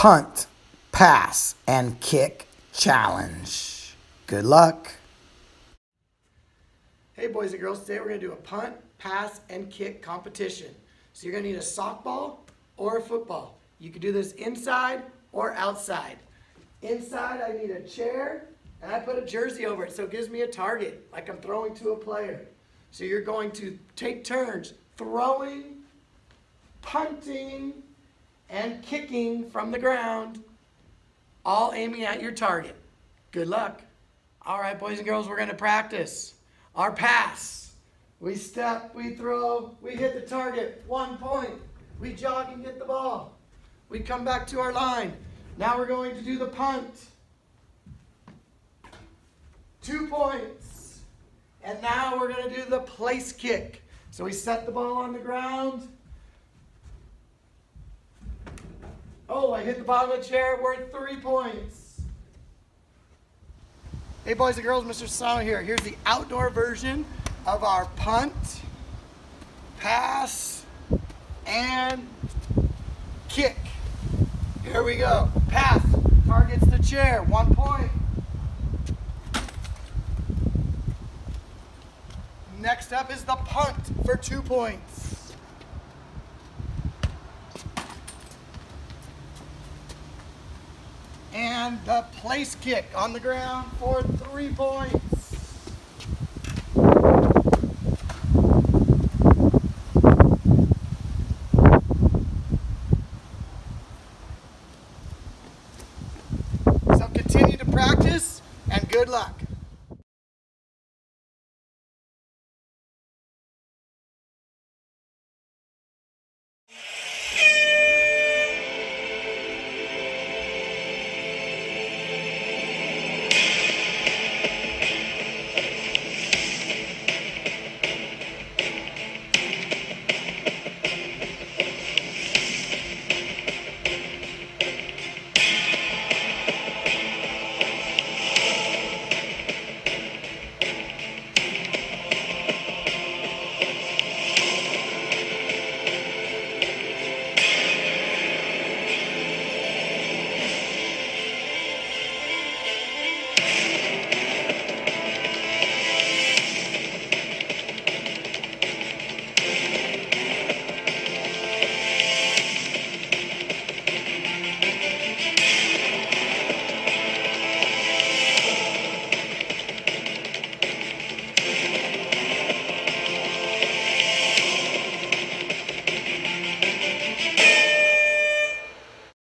punt, pass, and kick challenge. Good luck. Hey boys and girls, today we're gonna do a punt, pass, and kick competition. So you're gonna need a softball or a football. You can do this inside or outside. Inside, I need a chair, and I put a jersey over it so it gives me a target, like I'm throwing to a player. So you're going to take turns throwing, punting, and kicking from the ground, all aiming at your target. Good luck. All right, boys and girls, we're going to practice our pass. We step, we throw, we hit the target, one point. We jog and get the ball. We come back to our line. Now we're going to do the punt. Two points. And now we're going to do the place kick. So we set the ball on the ground. Oh, I hit the bottom of the chair. We're three points. Hey, boys and girls, Mr. Sessano here. Here's the outdoor version of our punt, pass, and kick. Here we go. Pass targets the chair. One point. Next up is the punt for two points. And the place kick on the ground for three points. So continue to practice and good luck.